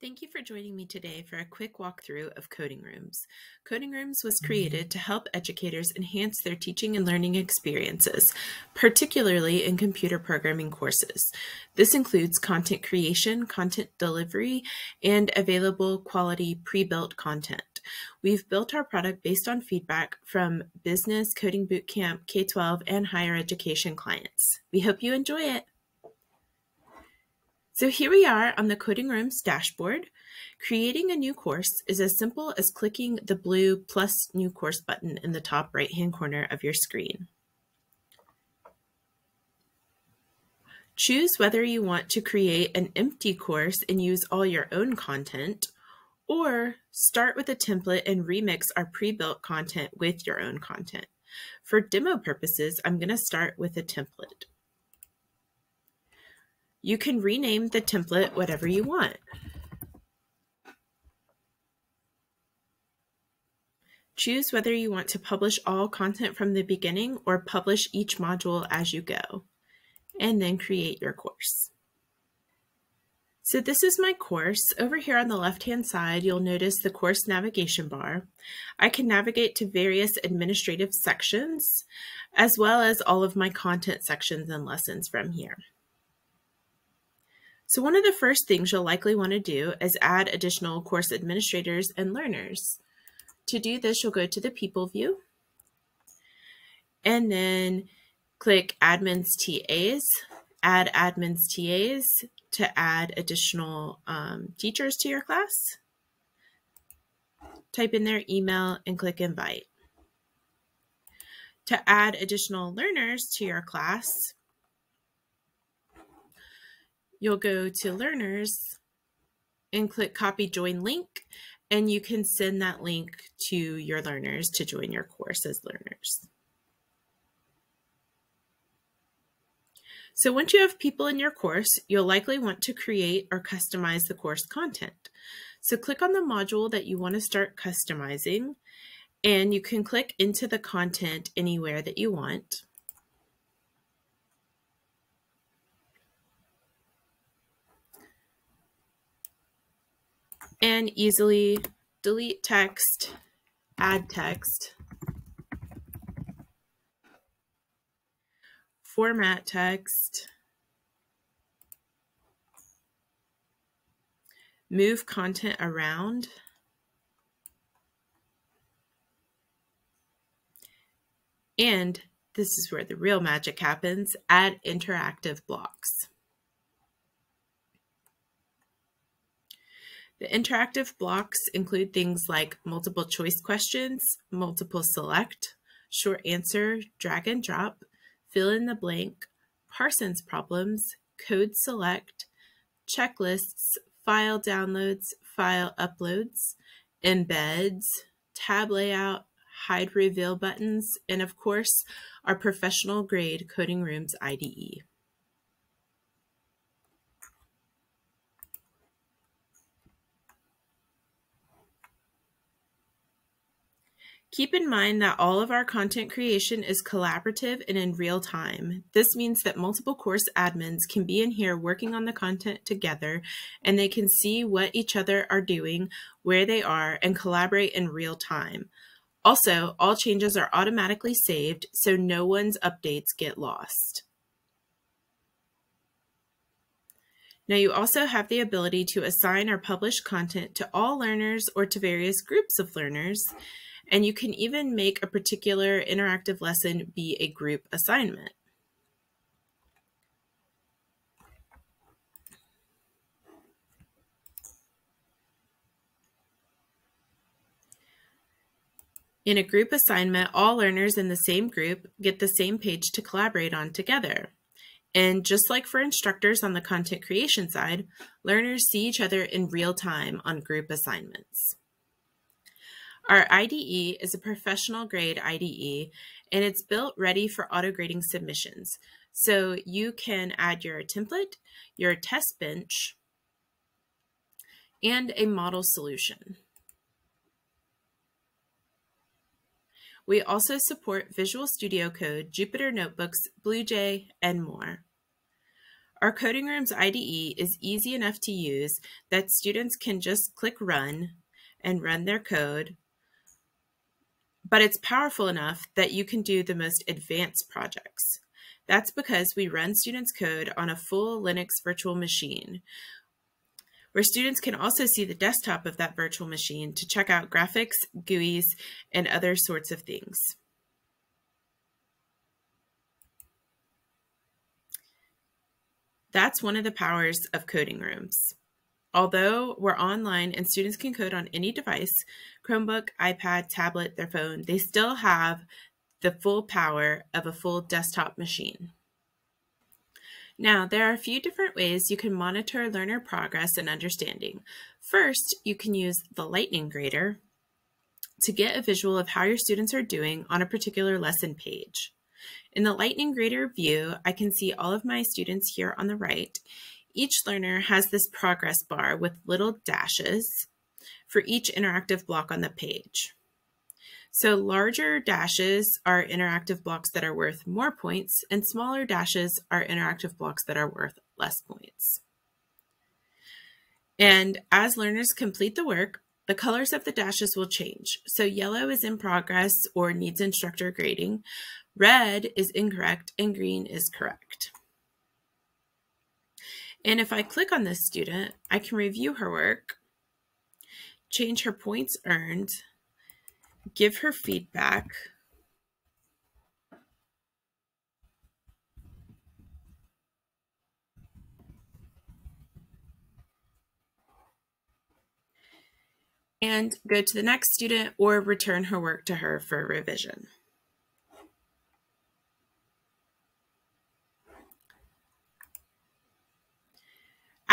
Thank you for joining me today for a quick walkthrough of Coding Rooms. Coding Rooms was mm-hmm. created to help educators enhance their teaching and learning experiences, particularly in computer programming courses. This includes content creation, content delivery, and available quality pre-built content. We've built our product based on feedback from business, coding bootcamp, K-12, and higher education clients. We hope you enjoy it. So here we are on the Coding Rooms dashboard. Creating a new course is as simple as clicking the blue plus new course button in the top right hand corner of your screen. Choose whether you want to create an empty course and use all your own content, or start with a template and remix our pre-built content with your own content. For demo purposes, I'm going to start with a template. You can rename the template whatever you want. Choose whether you want to publish all content from the beginning or publish each module as you go, and then create your course. So this is my course. Over here on the left-hand side, you'll notice the course navigation bar. I can navigate to various administrative sections, as well as all of my content sections and lessons from here. So one of the first things you'll likely want to do is add additional course administrators and learners. To do this, you'll go to the People view and then click Admins TAs, add Admins TAs to add additional um, teachers to your class. Type in their email and click Invite. To add additional learners to your class, you'll go to learners and click copy join link and you can send that link to your learners to join your course as learners. So once you have people in your course, you'll likely want to create or customize the course content. So click on the module that you want to start customizing and you can click into the content anywhere that you want. And easily delete text, add text, format text, move content around, and this is where the real magic happens, add interactive blocks. The interactive blocks include things like multiple choice questions, multiple select, short answer, drag and drop, fill in the blank, Parsons problems, code select, checklists, file downloads, file uploads, embeds, tab layout, hide reveal buttons, and of course, our professional grade Coding Rooms IDE. Keep in mind that all of our content creation is collaborative and in real time. This means that multiple course admins can be in here working on the content together and they can see what each other are doing, where they are, and collaborate in real time. Also, all changes are automatically saved so no one's updates get lost. Now you also have the ability to assign or publish content to all learners or to various groups of learners. And you can even make a particular interactive lesson be a group assignment. In a group assignment, all learners in the same group get the same page to collaborate on together. And just like for instructors on the content creation side, learners see each other in real time on group assignments. Our IDE is a professional grade IDE and it's built ready for auto grading submissions. So you can add your template, your test bench, and a model solution. We also support Visual Studio Code, Jupyter Notebooks, BlueJ, and more. Our Coding Rooms IDE is easy enough to use that students can just click Run and run their code, but it's powerful enough that you can do the most advanced projects. That's because we run students' code on a full Linux virtual machine, where students can also see the desktop of that virtual machine to check out graphics, GUIs, and other sorts of things. That's one of the powers of coding rooms. Although we're online and students can code on any device, Chromebook, iPad, tablet, their phone, they still have the full power of a full desktop machine. Now, there are a few different ways you can monitor learner progress and understanding. First, you can use the Lightning Grader to get a visual of how your students are doing on a particular lesson page. In the Lightning Grader view, I can see all of my students here on the right. Each learner has this progress bar with little dashes for each interactive block on the page. So larger dashes are interactive blocks that are worth more points, and smaller dashes are interactive blocks that are worth less points. And as learners complete the work, the colors of the dashes will change. So yellow is in progress or needs instructor grading, red is incorrect, and green is correct. And if I click on this student, I can review her work, change her points earned, give her feedback, and go to the next student or return her work to her for revision.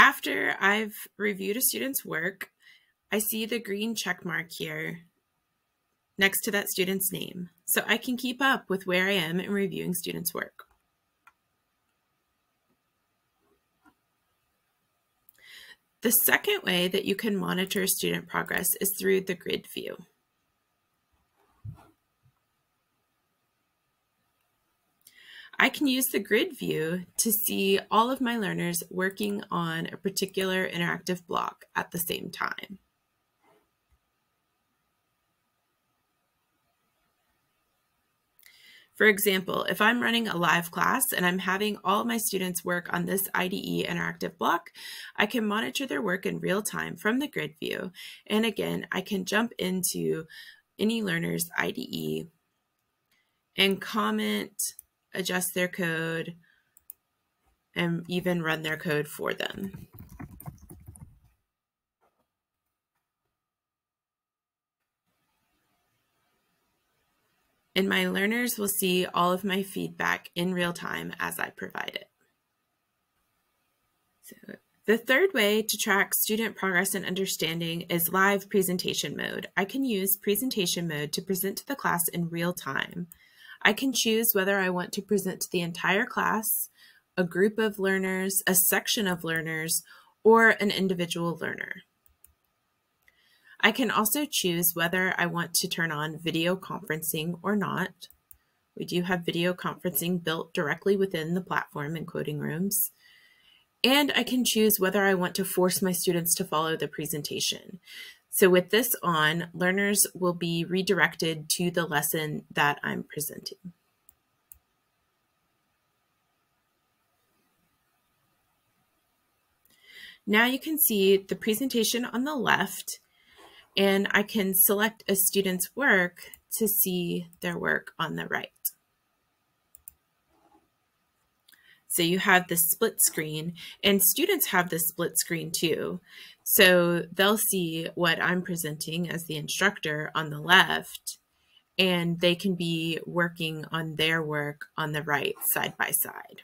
After I've reviewed a student's work, I see the green check mark here next to that student's name, so I can keep up with where I am in reviewing students' work. The second way that you can monitor student progress is through the grid view. I can use the grid view to see all of my learners working on a particular interactive block at the same time. For example, if I'm running a live class and I'm having all my students work on this IDE interactive block, I can monitor their work in real time from the grid view. And again, I can jump into any learner's IDE and comment, adjust their code, and even run their code for them. and my learners will see all of my feedback in real time as I provide it. So the third way to track student progress and understanding is live presentation mode. I can use presentation mode to present to the class in real time. I can choose whether I want to present to the entire class, a group of learners, a section of learners, or an individual learner. I can also choose whether I want to turn on video conferencing or not. We do have video conferencing built directly within the platform in Coding Rooms. And I can choose whether I want to force my students to follow the presentation. So with this on, learners will be redirected to the lesson that I'm presenting. Now you can see the presentation on the left and I can select a student's work to see their work on the right. So you have the split screen and students have the split screen too. So they'll see what I'm presenting as the instructor on the left and they can be working on their work on the right side by side.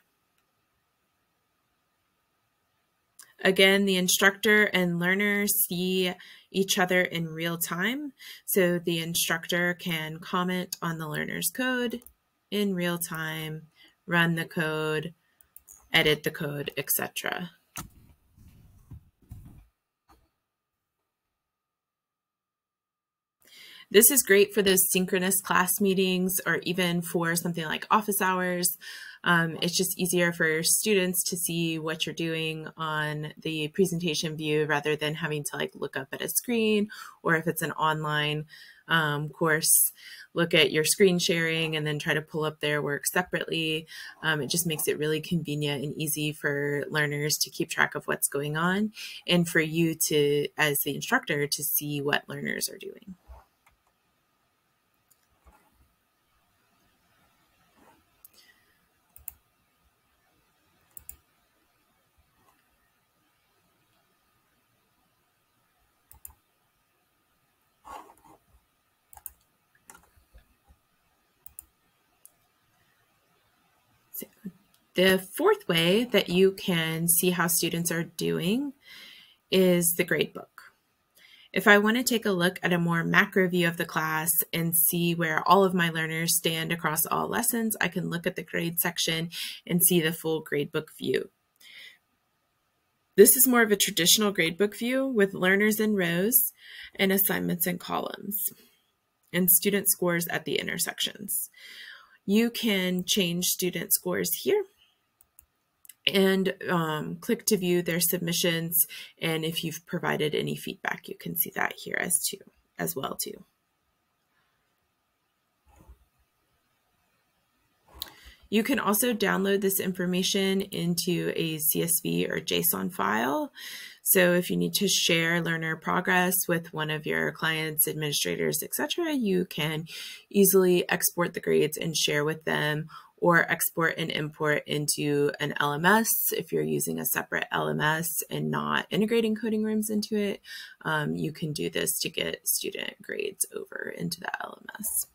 Again, the instructor and learner see each other in real time. So the instructor can comment on the learner's code in real time, run the code, edit the code, etc. This is great for those synchronous class meetings or even for something like office hours. Um, it's just easier for students to see what you're doing on the presentation view rather than having to like look up at a screen or if it's an online um, course, look at your screen sharing and then try to pull up their work separately. Um, it just makes it really convenient and easy for learners to keep track of what's going on and for you to, as the instructor, to see what learners are doing. The fourth way that you can see how students are doing is the gradebook. If I want to take a look at a more macro view of the class and see where all of my learners stand across all lessons, I can look at the grade section and see the full gradebook view. This is more of a traditional gradebook view with learners in rows and assignments in columns and student scores at the intersections. You can change student scores here and um, click to view their submissions. And if you've provided any feedback, you can see that here as too, as well too. You can also download this information into a CSV or JSON file. So if you need to share learner progress with one of your clients, administrators, etc., you can easily export the grades and share with them or export and import into an LMS if you're using a separate LMS and not integrating coding rooms into it. Um, you can do this to get student grades over into the LMS.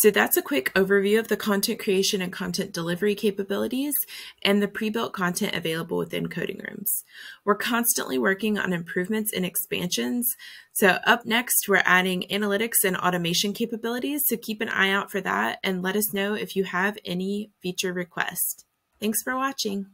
So that's a quick overview of the content creation and content delivery capabilities and the pre-built content available within coding rooms. We're constantly working on improvements and expansions. So up next, we're adding analytics and automation capabilities. So keep an eye out for that and let us know if you have any feature requests. Thanks for watching.